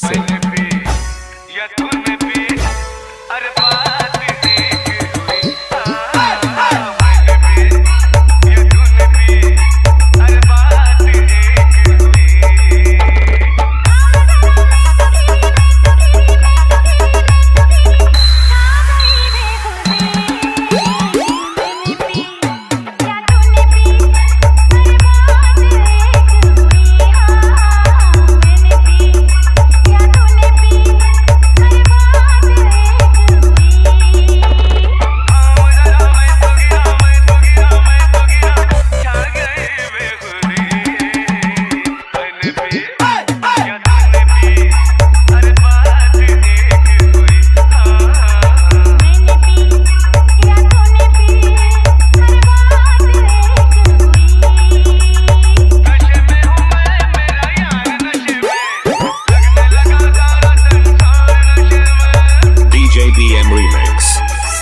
से।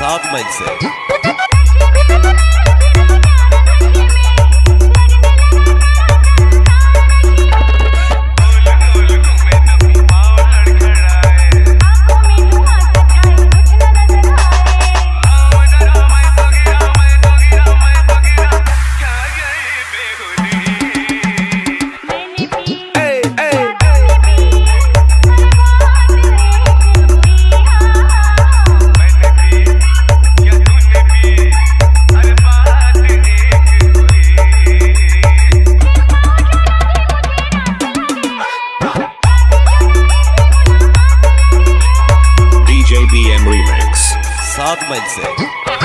सात मई से। Arnaldo Mindset.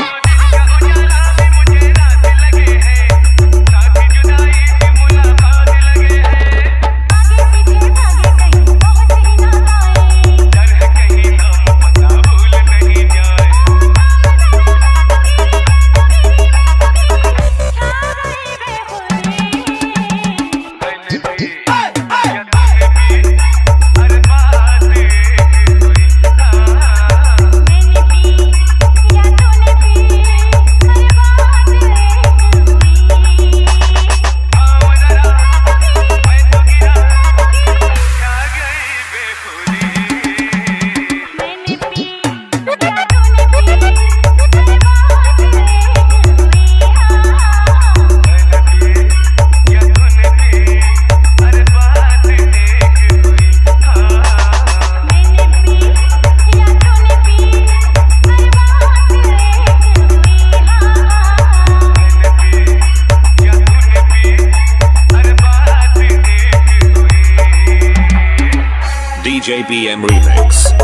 DJBM Remix.